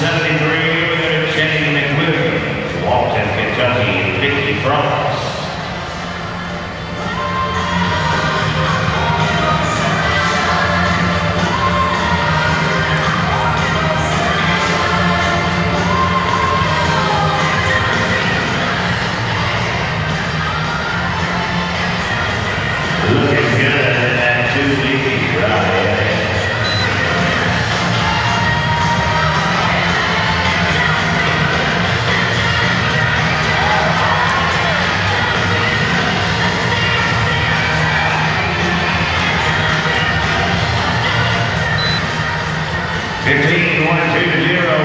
73, we go to Jenny McWilliams, Walton, Kentucky, Vicky Frost. 15 1 2 0.